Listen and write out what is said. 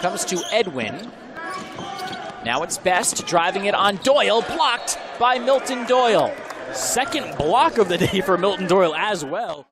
Comes to Edwin. Now it's Best driving it on Doyle, blocked by Milton Doyle. Second block of the day for Milton Doyle as well.